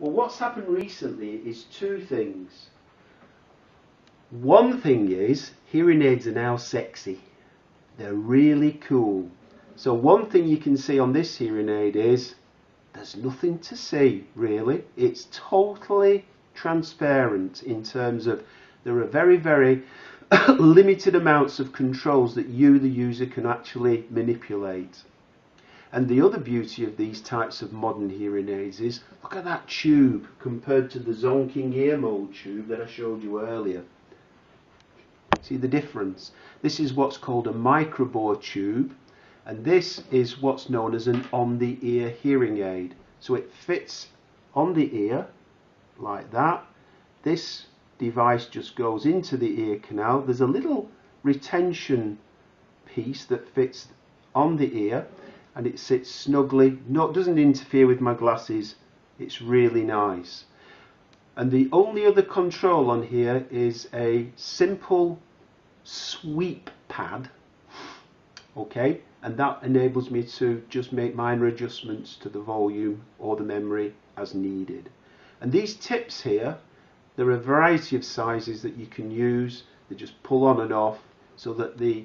Well, what's happened recently is two things. One thing is, hearing aids are now sexy. They're really cool. So one thing you can see on this hearing aid is there's nothing to see really. It's totally transparent in terms of there are very, very limited amounts of controls that you, the user, can actually manipulate. And the other beauty of these types of modern hearing aids is, look at that tube compared to the zonking ear mold tube that I showed you earlier. See the difference? This is what's called a microbore tube, and this is what's known as an on-the-ear hearing aid. So it fits on the ear, like that. This device just goes into the ear canal. There's a little retention piece that fits on the ear and it sits snugly, no, doesn't interfere with my glasses, it's really nice. And the only other control on here is a simple sweep pad, okay, and that enables me to just make minor adjustments to the volume or the memory as needed. And these tips here, there are a variety of sizes that you can use, they just pull on and off so that the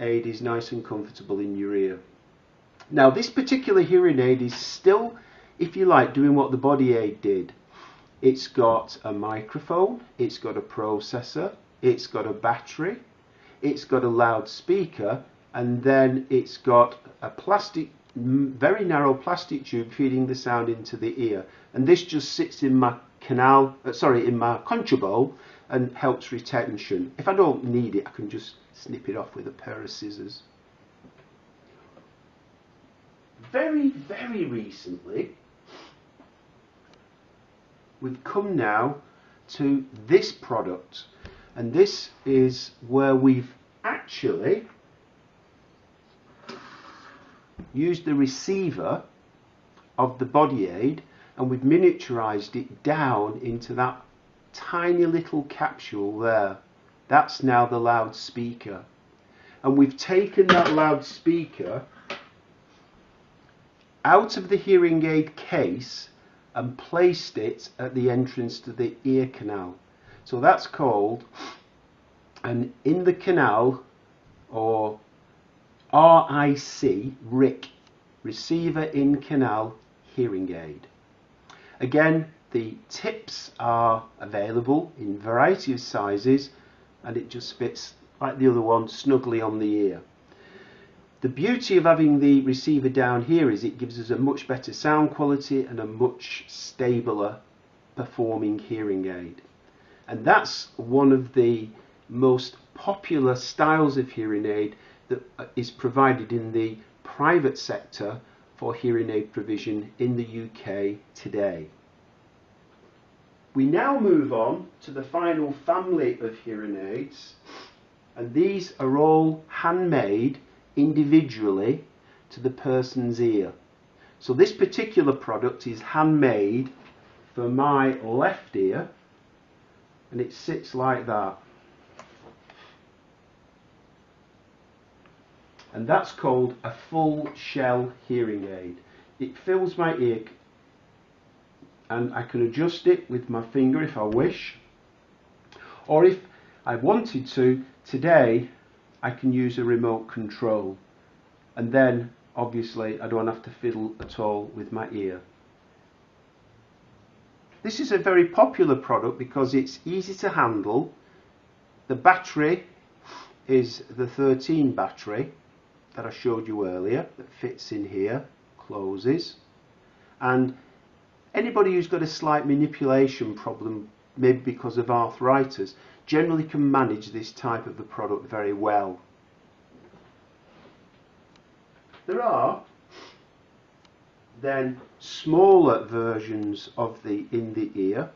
aid is nice and comfortable in your ear. Now this particular hearing aid is still, if you like, doing what the body aid did. It's got a microphone, it's got a processor, it's got a battery, it's got a loudspeaker, and then it's got a plastic, very narrow plastic tube feeding the sound into the ear. And this just sits in my canal, uh, sorry, in my concha bowl and helps retention. If I don't need it, I can just snip it off with a pair of scissors very, very recently, we've come now to this product. And this is where we've actually used the receiver of the body aid and we've miniaturized it down into that tiny little capsule there. That's now the loudspeaker. And we've taken that loudspeaker out of the hearing aid case and placed it at the entrance to the ear canal. So that's called an in the canal or RIC, RIC, receiver in canal hearing aid. Again, the tips are available in variety of sizes and it just fits like the other one snugly on the ear. The beauty of having the receiver down here is it gives us a much better sound quality and a much stabler performing hearing aid. And that's one of the most popular styles of hearing aid that uh, is provided in the private sector for hearing aid provision in the UK today. We now move on to the final family of hearing aids and these are all handmade individually to the person's ear. So this particular product is handmade for my left ear and it sits like that. And that's called a full shell hearing aid. It fills my ear and I can adjust it with my finger if I wish. Or if I wanted to, today I can use a remote control and then obviously I don't have to fiddle at all with my ear. This is a very popular product because it's easy to handle. The battery is the 13 battery that I showed you earlier that fits in here, closes and anybody who's got a slight manipulation problem maybe because of arthritis generally can manage this type of the product very well. There are then smaller versions of the in the ear.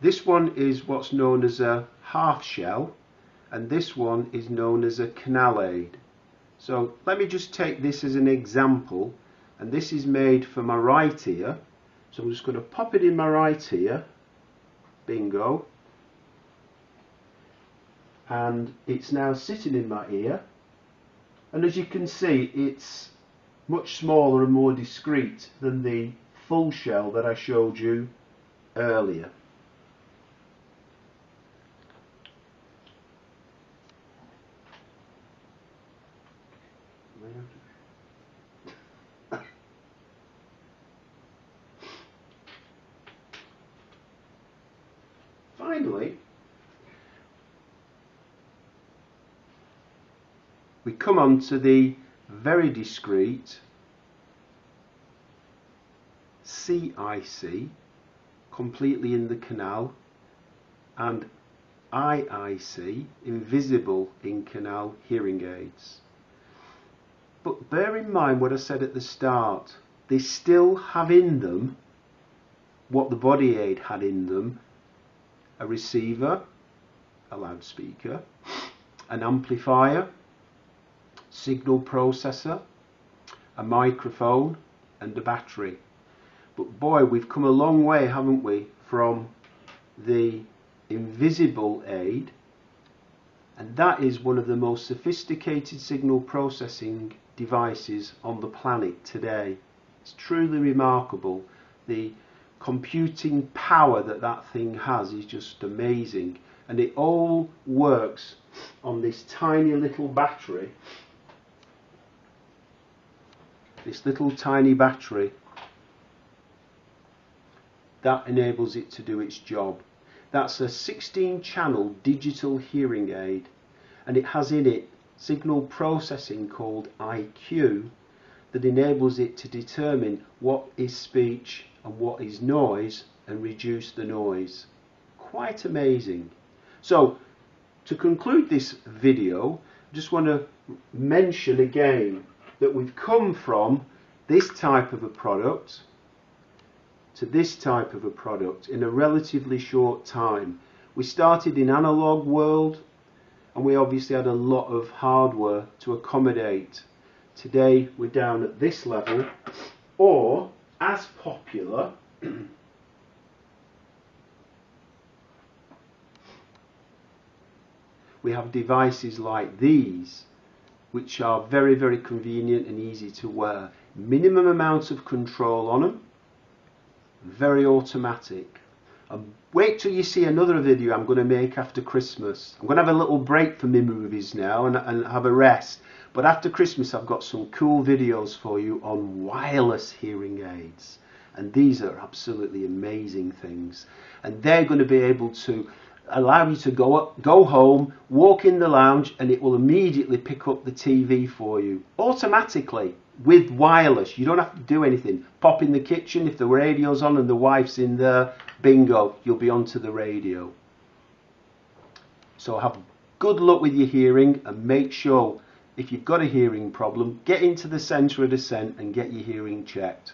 This one is what's known as a half shell and this one is known as a canal aid. So let me just take this as an example and this is made for my right ear so I'm just going to pop it in my right ear. Bingo. And it's now sitting in my ear. And as you can see, it's much smaller and more discreet than the full shell that I showed you earlier. Finally, we come on to the very discreet CIC completely in the canal and IIC invisible in canal hearing aids. But bear in mind what I said at the start, they still have in them what the body aid had in them, a receiver, a loudspeaker, an amplifier, signal processor, a microphone and a battery. But boy, we've come a long way, haven't we, from the invisible aid and that is one of the most sophisticated signal processing devices on the planet today. It's truly remarkable. The computing power that that thing has is just amazing. And it all works on this tiny little battery. This little tiny battery that enables it to do its job. That's a 16 channel digital hearing aid and it has in it signal processing called IQ that enables it to determine what is speech and what is noise and reduce the noise. Quite amazing. So to conclude this video I just want to mention again that we've come from this type of a product to this type of a product in a relatively short time. We started in analog world and we obviously had a lot of hardware to accommodate. Today we're down at this level or as popular we have devices like these which are very very convenient and easy to wear. Minimum amount of control on them very automatic and wait till you see another video I'm going to make after Christmas. I'm going to have a little break from the movies now and, and have a rest. But after Christmas I've got some cool videos for you on wireless hearing aids. And these are absolutely amazing things. And they're going to be able to allow you to go up, go home, walk in the lounge, and it will immediately pick up the TV for you automatically with wireless. You don't have to do anything. Pop in the kitchen if the radio's on and the wife's in there. Bingo, you'll be onto the radio. So have good luck with your hearing and make sure if you've got a hearing problem, get into the centre of descent and get your hearing checked.